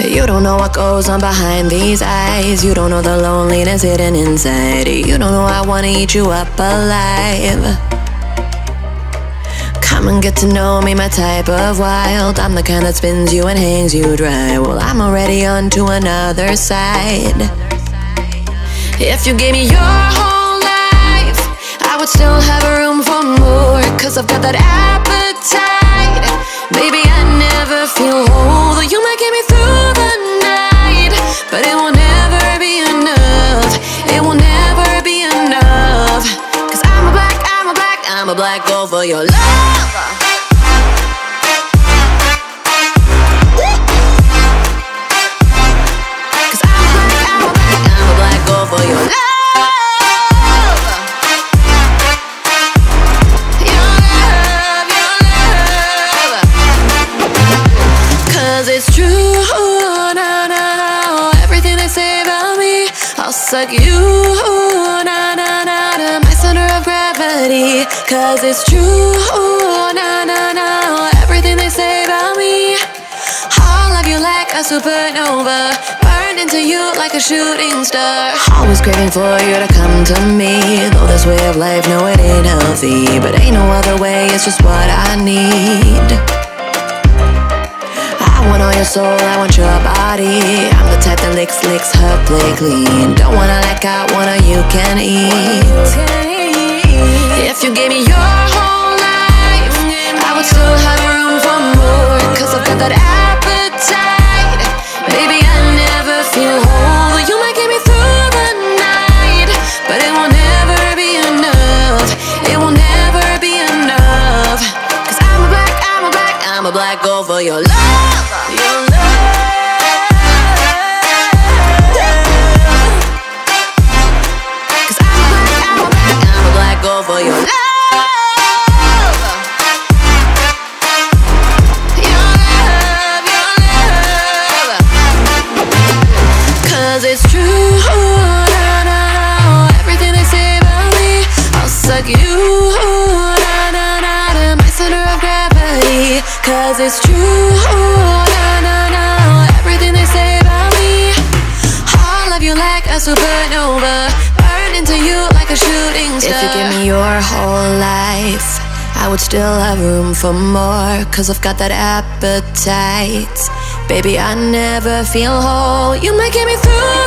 You don't know what goes on behind these eyes. You don't know the loneliness hidden inside. You don't know I wanna eat you up alive. Come and get to know me, my type of wild. I'm the kind that spins you and hangs you dry. Well, I'm already on to another side. If you gave me your whole life, I would still have room for more. Cause I've got that appetite. Baby, na. Everything they say about me, I'll suck you, gravity. Cause it's true, na na na. Everything they say about me, I'll love you like a supernova. Burned into you like a shooting star. Always craving for you to come to me. Though this way of life, no, it ain't healthy. But ain't no other way, it's just what I need. I want all your soul, I want your body. I'm the type that licks, licks her play clean. Don't wanna like I wanna, you can eat. If you gave me your whole life, I would still have room for more. Cause I've got that appetite. Baby, I never feel whole. You might get me through the night, but it never be enough. It will never be enough. Cause I'm a black, I'm a black, I'm a black hole for your love. Your love. It's true, na na na. Everything they say about me, I'll suck you, na na na na. My center of gravity. Cause it's true, na na na. Everything they say about me, I'll love you like a supernova. Burn into you like a shooting star. If you give me your whole life. I would still have room for more, cause I've got that appetite. Baby, I never feel whole. You might get me through